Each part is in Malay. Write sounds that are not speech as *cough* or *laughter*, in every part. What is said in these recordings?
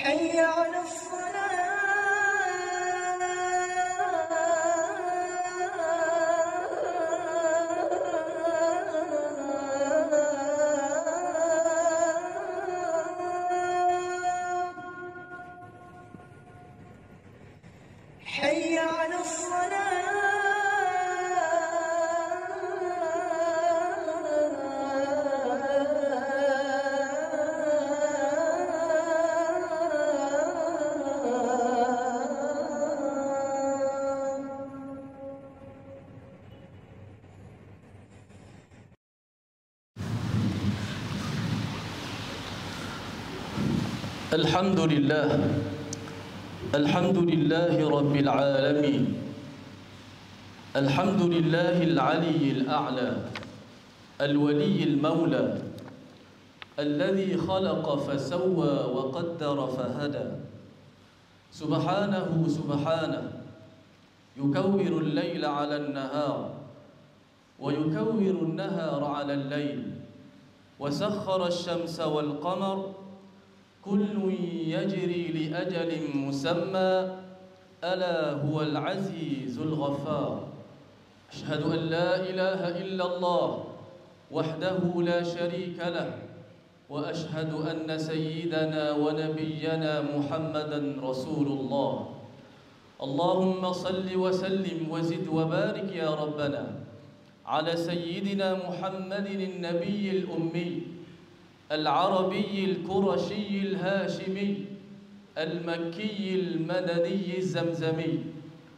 حي على الصلاة الحمد لله. الحمد لله رب العالمين. الحمد لله العلي الأعلى الولي المولى الذي خلق فسوى وقدر فهدى. سبحانه سبحانه يكور الليل على النهار ويكور النهار على الليل وسخر الشمس والقمر كل يجري لأجل مسمى ألا هو العزيز الغفار. أشهد أن لا إله إلا الله وحده لا شريك له وأشهد أن سيدنا ونبينا محمدا رسول الله. اللهم صل وسلم وزد وبارك يا ربنا على سيدنا محمد النبي الأمي. العربي الكرشي الهاشمي المكي المدني الزمزمي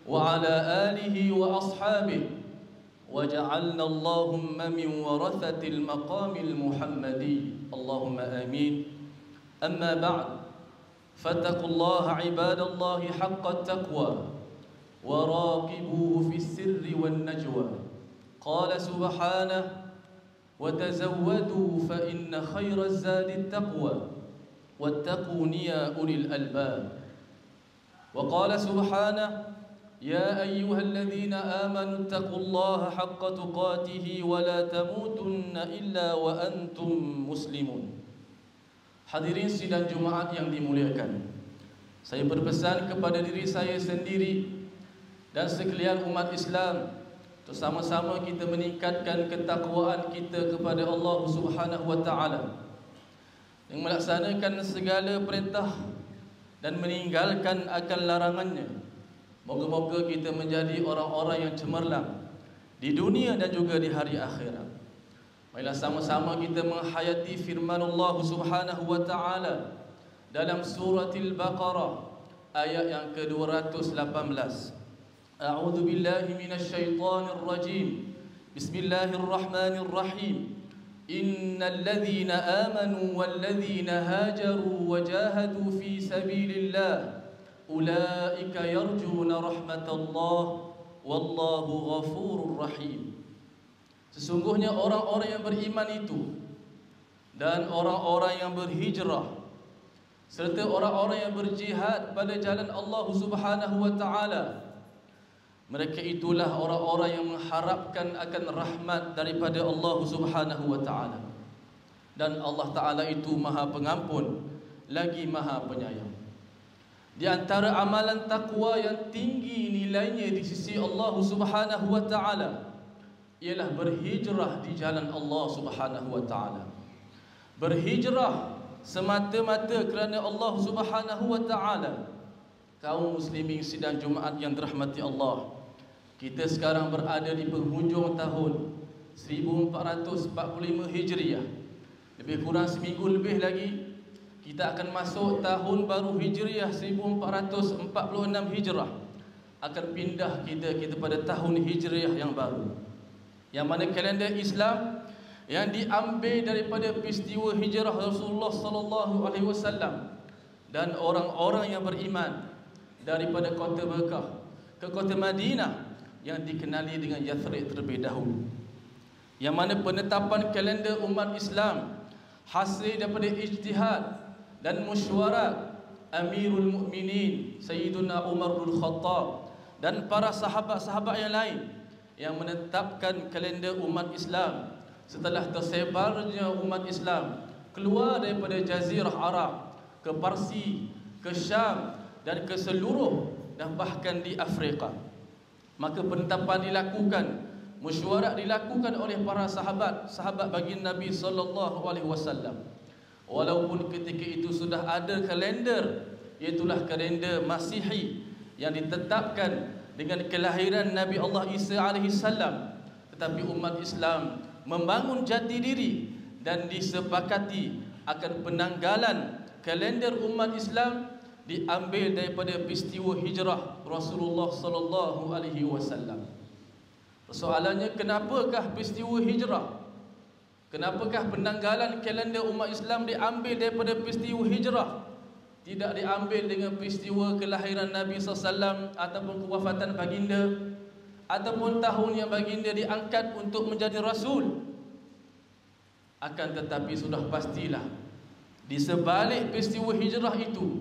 وعلى آله وأصحابه وجعلنا اللهم من ورثة المقام المحمدي. اللهم آمين. أما بعد فاتقوا الله عباد الله حق التقوى وراقبوه في السر والنجوى. قال سبحانه وتزودوا فإن خير الزاد التقوى واتقون يا أولي الألباب وقال سبحانه يا أيها الذين آمنوا اتقوا الله حق تقاته ولا تموتن إلا وأنتم مسلمون Hadirin sidang Jumaat yang dimuliakan Saya berpesan kepada diri saya sendiri Dan sekalian umat Islam untuk sama-sama kita meningkatkan ketakwaan kita kepada Allah Subhanahu wa taala yang melaksanakan segala perintah dan meninggalkan akan larangannya. Moga-moga kita menjadi orang-orang yang cemerlang di dunia dan juga di hari akhirat. Marilah sama-sama kita menghayati firman Allah Subhanahu wa taala dalam surah Al-Baqarah ayat yang ke-218. أعوذ بالله من الشيطان الرجيم بسم الله الرحمن الرحيم إن الذين آمنوا والذين هاجروا وجاهدوا في سبيل الله أولئك يرجون رحمة الله والله غفور رحيم Sesungguhnya orang-orang yang beriman itu dan orang-orang yang berhijrah serta orang-orang yang berjihad pada jalan Allah Subhanahu wa taala mereka itulah orang-orang yang mengharapkan akan rahmat daripada Allah Subhanahu wa taala. Dan Allah Taala itu Maha Pengampun lagi Maha Penyayang. Di antara amalan takwa yang tinggi nilainya di sisi Allah Subhanahu wa taala ialah berhijrah di jalan Allah Subhanahu wa taala. Berhijrah semata-mata kerana Allah Subhanahu wa taala kaum muslimin sidang Jumaat yang dirahmati Allah. Kita sekarang berada di penghujung tahun 1445 Hijriah. Lebih kurang seminggu lebih lagi kita akan masuk tahun baru Hijriah 1446 Hijrah. Akan pindah kita kita pada tahun Hijriah yang baru. Yang mana kalender Islam yang diambil daripada peristiwa hijrah Rasulullah sallallahu alaihi wasallam dan orang-orang yang beriman daripada kota Mekah ke kota Madinah yang dikenali dengan Yathrib terlebih dahulu. Yang mana penetapan kalender umat Islam hasil daripada ijtihad dan mesyuarat Amirul Mukminin Sayyiduna Umar bin Khattab dan para sahabat-sahabat yang lain yang menetapkan kalender umat Islam setelah tersebarnya umat Islam keluar daripada jazirah Arab ke Parsi ke Syam dan ke seluruh dan bahkan di Afrika. Maka penetapan dilakukan, mesyuarat dilakukan oleh para sahabat, sahabat bagi Nabi sallallahu alaihi wasallam. Walaupun ketika itu sudah ada kalender, iaitulah kalender Masihi yang ditetapkan dengan kelahiran Nabi Allah Isa alaihi salam, tetapi umat Islam membangun jati diri dan disepakati akan penanggalan kalender umat Islam diambil daripada peristiwa hijrah Rasulullah sallallahu alaihi wasallam. Soalannya kenapakah peristiwa hijrah? Kenapakah penanggalan kalender umat Islam diambil daripada peristiwa hijrah? Tidak diambil dengan peristiwa kelahiran Nabi SAW ataupun kewafatan baginda ataupun tahun yang baginda diangkat untuk menjadi rasul. Akan tetapi sudah pastilah di sebalik peristiwa hijrah itu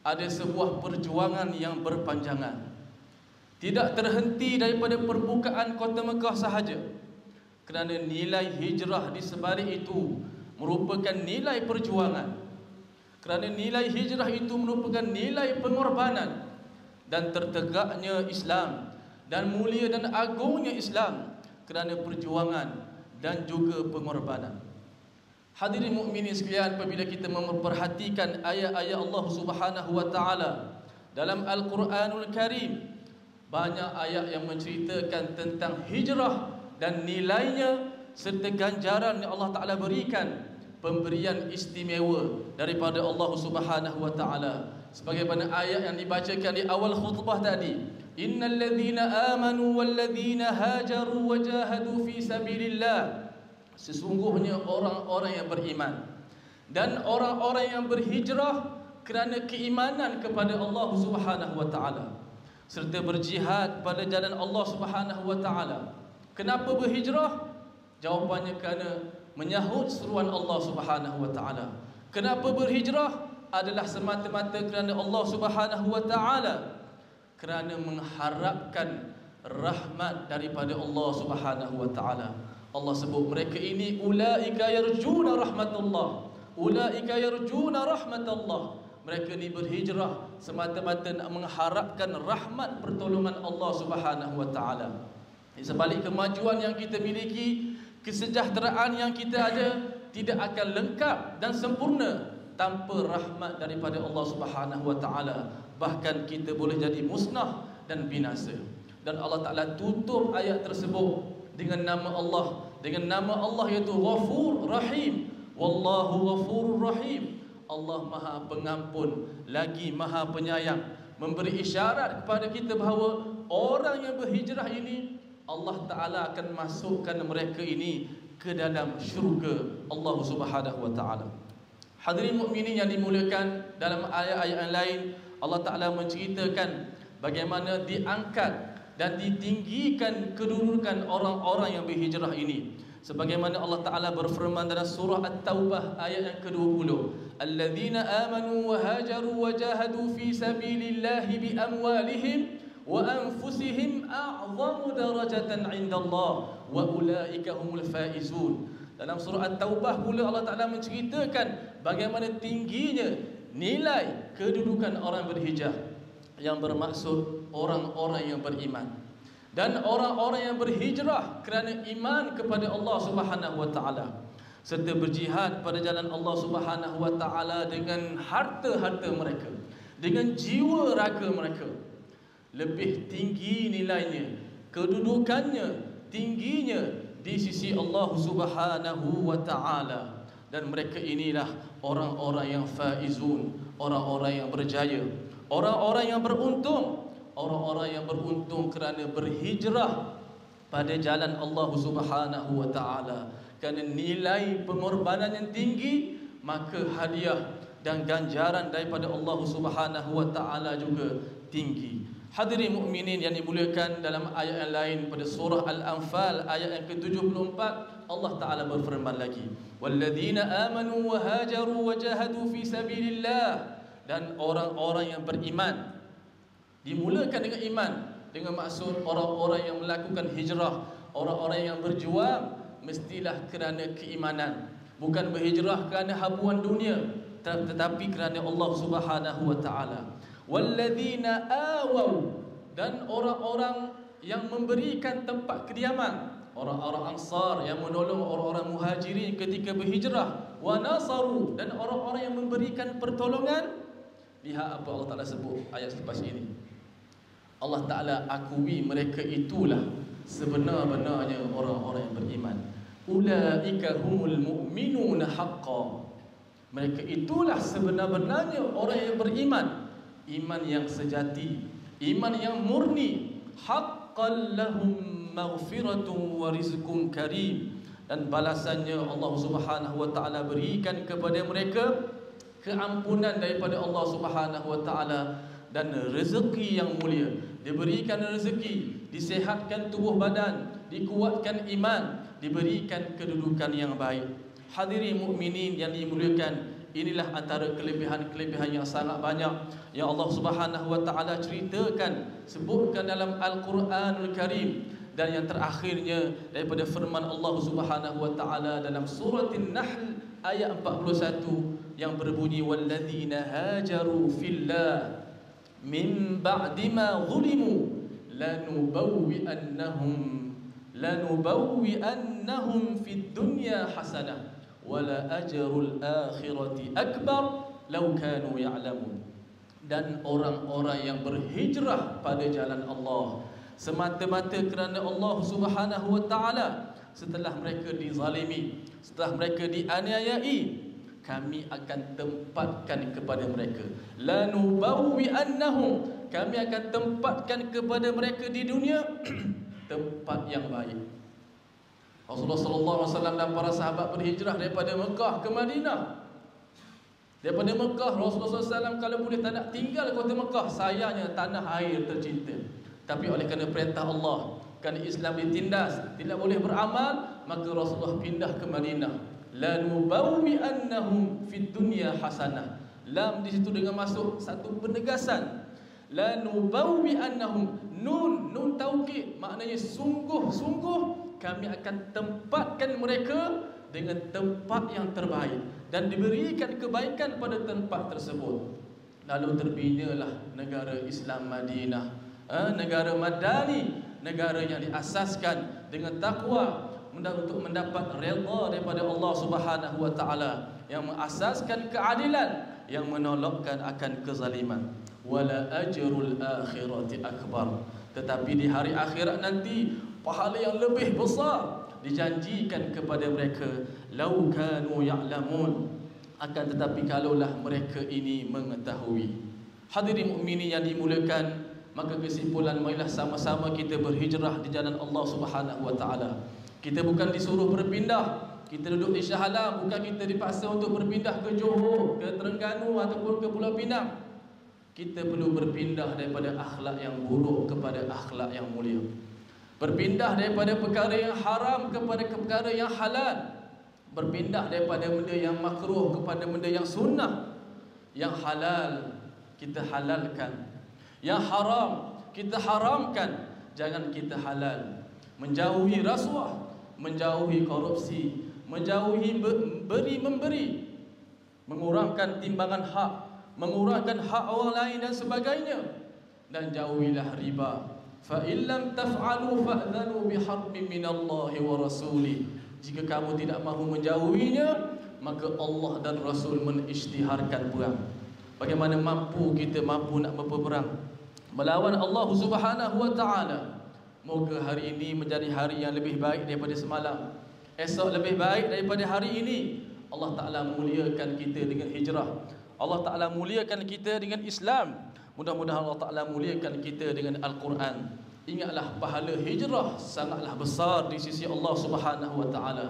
ada sebuah perjuangan yang berpanjangan. Tidak terhenti daripada perbukaan kota Mekah sahaja. Kerana nilai hijrah di sebalik itu merupakan nilai perjuangan. Kerana nilai hijrah itu merupakan nilai pengorbanan dan tertegaknya Islam dan mulia dan agungnya Islam kerana perjuangan dan juga pengorbanan. Hadirin mukminin sekalian, apabila kita memperhatikan ayat-ayat Allah Subhanahu wa taala dalam Al-Quranul Karim, banyak ayat yang menceritakan tentang hijrah dan nilainya serta ganjaran yang Allah Taala berikan pemberian istimewa daripada Allah Subhanahu wa taala. Sebagaimana ayat yang dibacakan di awal khutbah tadi innal ladzina amanu wal ladzina hajaru wajahadu fi sabilillah sesungguhnya orang-orang yang beriman dan orang-orang yang berhijrah kerana keimanan kepada Allah Subhanahu wa taala serta berjihad pada jalan Allah Subhanahu wa taala. Kenapa berhijrah? Jawapannya kerana menyahut seruan Allah Subhanahu wa taala. Kenapa berhijrah? Adalah semata-mata kerana Allah Subhanahu wa taala kerana mengharapkan rahmat daripada Allah Subhanahu wa taala. Allah sebut mereka ini ulaika yarjuna rahmatullah. Ulaika yarjuna rahmatullah. Mereka ni berhijrah semata-mata nak mengharapkan rahmat pertolongan Allah Subhanahu wa taala. Sebalik kemajuan yang kita miliki, kesejahteraan yang kita ada tidak akan lengkap dan sempurna tanpa rahmat daripada Allah Subhanahu wa taala. Bahkan kita boleh jadi musnah dan binasa. Dan Allah Taala tutup ayat tersebut dengan nama Allah, dengan nama Allah iaitu Ghafur Rahim. Wallahu Ghafurur Rahim. Allah Maha Pengampun lagi Maha Penyayang memberi isyarat kepada kita bahawa orang yang berhijrah ini Allah Taala akan masukkan mereka ini ke dalam syurga Allah Subhanahu wa taala. Hadirin mukminin yang dimuliakan dalam ayat-ayat yang lain Allah Taala menceritakan bagaimana diangkat dan ditinggikan kedudukan orang-orang yang berhijrah ini. Sebagaimana Allah Taala berfirman dalam surah At-Taubah ayat yang ke-20 alladzina amanu wa hajaru wa jahadu fi sabilillahi bi amwalihim wa anfusihim a'zamu darajatan 'inda Allah wa ulaika humul faizun. Dalam surah At-Taubah pula Allah Taala menceritakan bagaimana tingginya nilai kedudukan orang berhijrah yang bermaksud orang-orang yang beriman. Dan orang-orang yang berhijrah kerana iman kepada Allah Subhanahu wa taala serta berjihad pada jalan Allah Subhanahu wa taala dengan harta-harta mereka dengan jiwa raga mereka. Lebih tinggi nilainya kedudukannya tingginya di sisi Allah Subhanahu wa taala. Dan mereka inilah orang-orang yang faizun orang-orang yang berjaya orang-orang yang beruntung. Orang-orang yang beruntung kerana berhijrah pada jalan Allah Subhanahu wa taala. Kerana nilai pengorbanan yang tinggi maka hadiah dan ganjaran daripada Allah Subhanahu wa taala juga tinggi. Hadirin mukminin yang dimuliakan dalam ayat yang lain pada surah al-anfal ayat yang ke-74 Allah taala berfirman lagi. Walladzina amanu wa hajaru wa jahadu fi sabilillah dan orang-orang yang beriman dimulakan dengan iman dengan maksud orang-orang yang melakukan hijrah orang-orang yang berjuang mestilah kerana keimanan. Bukan berhijrah kerana habuan dunia tetapi kerana Allah Subhanahu wa taala. Walladzina awau dan orang-orang yang memberikan tempat kediaman orang-orang ansar yang menolong orang-orang muhajirin ketika berhijrah wa nasaru dan orang-orang yang memberikan pertolongan lihat apa Allah Taala sebut ayat selepas ini? Allah Taala akui mereka itulah sebenar-benarnya orang-orang yang beriman. Ulaika humul mu'minuna haqqan. Mereka itulah sebenar-benarnya orang yang beriman. Iman yang sejati iman yang murni. Haqqan lahum maghfiratun wa rizqun karim. Dan balasannya Allah Subhanahu wa taala berikan kepada mereka keampunan daripada Allah Subhanahu wa taala dan rezeki yang mulia. Diberikan rezeki disehatkan tubuh badan dikuatkan iman diberikan kedudukan yang baik. Hadirin mukminin yang dimuliakan inilah antara kelebihan-kelebihan yang sangat banyak yang Allah Subhanahu wa taala ceritakan sebutkan dalam Al-Quranul Karim. Dan yang terakhirnya daripada firman Allah Subhanahu wa taala dalam surah An-Nahl ayat 41 yang berbunyi walladzina hajaru fillah min ba'di ma zulimu lanubawwi'annahum lanubawwi'annahum fid dunya hasanah wala ajrul akhirati akbar law kanu ya'lamun. Dan orang-orang yang berhijrah pada jalan Allah semata-mata kerana Allah Subhanahu wa taala setelah mereka dizalimi setelah mereka dianiayai kami akan tempatkan kepada mereka. Lanubawwi annahum kami akan tempatkan kepada mereka di dunia *clears throat* tempat yang baik. Rasulullah sallallahu alaihi wasallam dan para sahabat berhijrah daripada Mekah ke Madinah. Daripada Mekah Rasulullah SAW kalau boleh tak nak tinggal kota Mekah sayangnya tanah air tercinta. Tapi oleh kerana perintah Allah kerana Islam ditindas tidak boleh beramal maka Rasulullah pindah ke Madinah. La nubawwi annahum fid dunya hasanah. Lam di situ dengan masuk satu penegasan. La nubawwi annahum nun nun taukid. Maknanya sungguh-sungguh kami akan tempatkan mereka dengan tempat yang terbaik dan diberikan kebaikan pada tempat tersebut. Lalu terbinalah negara Islam Madinah. Eh, negara Madani negara yang diasaskan dengan takwa untuk mendapat redha daripada Allah Subhanahu wa taala yang mengasaskan keadilan yang menolakkan akan kezaliman. Wala ajrul akhirati akbar. Tetapi di hari akhirat nanti pahala yang lebih besar dijanjikan kepada mereka. Lau kanu ya'lamun. Akan tetapi kalaulah mereka ini mengetahui. Hadirin mukminin yang dimuliakan maka kesimpulan marilah sama-sama kita berhijrah di jalan Allah Subhanahu wa taala kita bukan disuruh berpindah. Kita duduk di Shah Alam bukan kita dipaksa untuk berpindah ke Johor, ke Terengganu ataupun ke Pulau Pinang. Kita perlu berpindah daripada akhlak yang buruk kepada akhlak yang mulia. Berpindah daripada perkara yang haram kepada perkara yang halal. Berpindah daripada benda yang makruh kepada benda yang sunnah. Yang halal kita halalkan. Yang haram kita haramkan. Jangan kita halal. Menjauhi rasuah menjauhi korupsi, menjauhi beri memberi, mengurangkan timbangan hak, mengurangkan hak orang lain dan sebagainya dan jauhilah riba. Fa illam taf'alu fa'dhanu biharbin minallahi wa rasulih. Jika kamu tidak mahu menjauhinya, maka Allah dan Rasul mengisytiharkan perang. Bagaimana mampu kita mampu nak berperang melawan Allah Subhanahu wa taala? Moga hari ini menjadi hari yang lebih baik daripada semalam. Esok lebih baik daripada hari ini. Allah Ta'ala muliakan kita dengan hijrah. Allah Ta'ala muliakan kita dengan Islam. Mudah-mudahan Allah Ta'ala muliakan kita dengan Al-Quran. Ingatlah pahala hijrah sangatlah besar di sisi Allah Subhanahu Wa Ta'ala.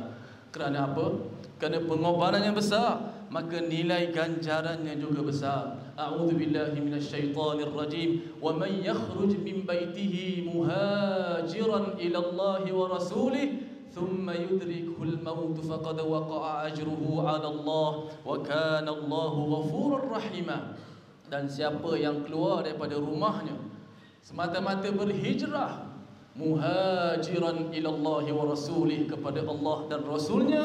Kerana apa? Kerana pengorbanan yang besar maka nilai ganjarannya juga besar. Minasyaitonir rajim. Wa man yakhruj min baitihi muhajiran ila Allah wa rasulih thumma yudrikhu al-maut faqad waqa'a ajruhu 'ala Allah wa kana Allah ghafurur rahima. Dan siapa yang keluar daripada rumahnya semata-mata berhijrah muhajiran ila Allah wa rasulih kepada Allah dan rasulnya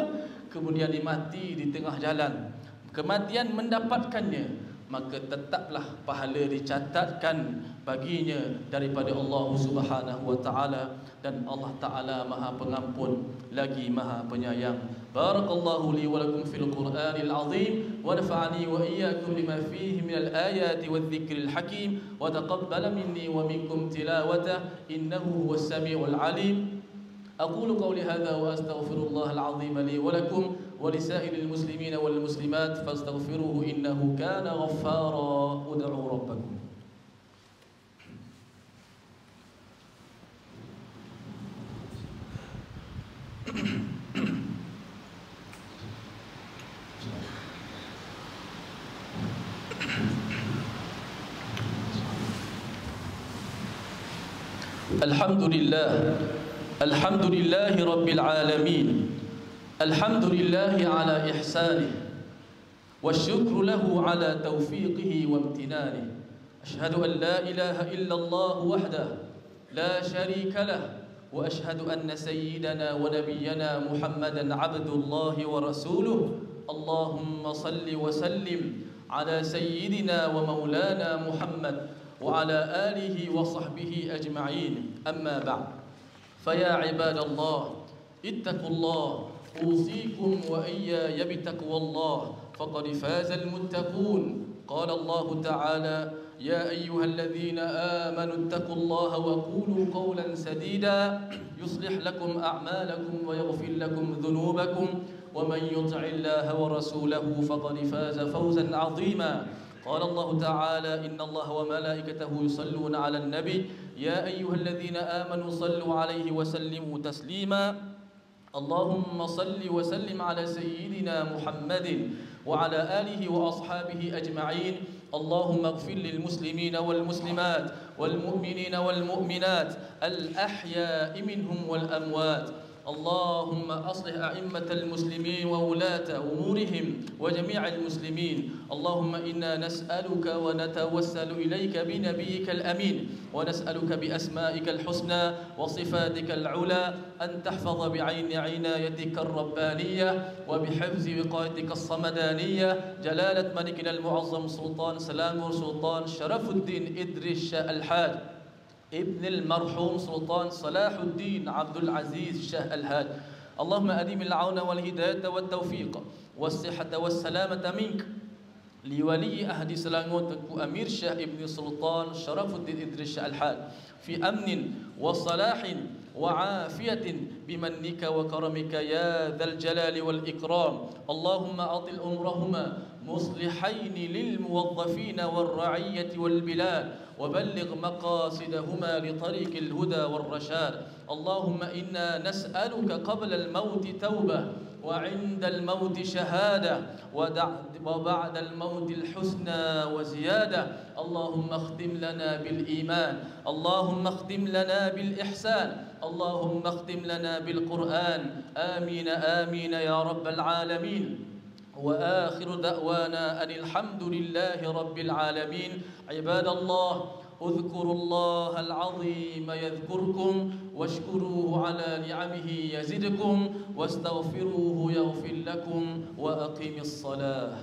kemudian dimati di tengah jalan kematian mendapatkannya maka tetaplah pahala dicatatkan baginya daripada Allah Subhanahu wa taala dan Allah taala Maha Pengampun lagi Maha Penyayang. Barakallahu li wa lakum fil Qur'anil azim wa nafa'ani wa iyyakum lima fihi min al ayati wadh dhikril hakim wa taqabbala minni wa minkum tilawatah innahu huwas samiul alim. أقول قولي هذا وأستغفر الله العظيم لي ولكم ولسائر المسلمين والمسلمات فاستغفروه إنه كان غفارا. ادعوا ربكم. الحمد لله. الحمد لله رب العالمين. الحمد لله على إحسانه والشكر له على توفيقه وامتنانه. أشهد أن لا إله إلا الله وحده لا شريك له وأشهد أن سيدنا ونبينا محمدا عبد الله ورسوله. اللهم صل وسلم على سيدنا ومولانا محمد وعلى آله وصحبه أجمعين. أما بعد فيا عباد الله اتقوا الله أوصيكم وإياي بتقوى الله فقد فاز المتقون. قال الله تعالى يا أيها الذين آمنوا اتقوا الله وقولوا قولا سديدا يصلح لكم أعمالكم ويغفر لكم ذنوبكم ومن يطع الله ورسوله فقد فاز فوزا عظيما. قال الله تعالى إن الله وملائكته يصلون على النبي يا أيها الذين آمنوا صلوا عليه وسلموا تسليما. اللهم صل وسلم على سيدنا محمد وعلى آله وأصحابه أجمعين. اللهم اغفر للمسلمين والمسلمات والمؤمنين والمؤمنات الأحياء منهم والأموات. اللهم أصلح أئمة المسلمين وولاة أمورهم وجميع المسلمين. اللهم إنا نسألك ونتوسل إليك بنبيك الأمين. ونسألك بأسمائك الحسنى وصفاتك العلى أن تحفظ بعين عنايتك الربانية وبحفظ وقايتك الصمدانية. جلالة ملكنا المعظم سلطان سلام سلطان شرف الدين إدريس الحاج. ابن المرحوم سلطان صلاح الدين عبد العزيز شاه الهاد. اللهم أديم العون والهداية والتوفيق والصحة والسلامة منك. لولي أهد سلانغون تكو أمير شاه ابن سلطان شرف الدين إدريس الحاد في أمن وصلاح وعافية بمنك وكرمك يا ذا الجلال والإكرام. اللهم أطل أمرهما مصلحين للموظفين والرعية والبلاد وبلغ مقاصدهما لطريق الهدى والرشاد. اللهم إنا نسألك قبل الموت توبة وعند الموت شهادة وبعد الموت الحسنى وزيادة. اللهم اختم لنا بالإيمان اللهم اختم لنا بالإحسان اللهم اختم لنا بالقرآن. آمين آمين يا رب العالمين. وآخر دعوانا أن الحمد لله رب العالمين. عباد الله اذكروا الله العظيم يذكركم واشكروه على نعمه يزدكم واستغفروه يغفر لكم وأقم الصلاة.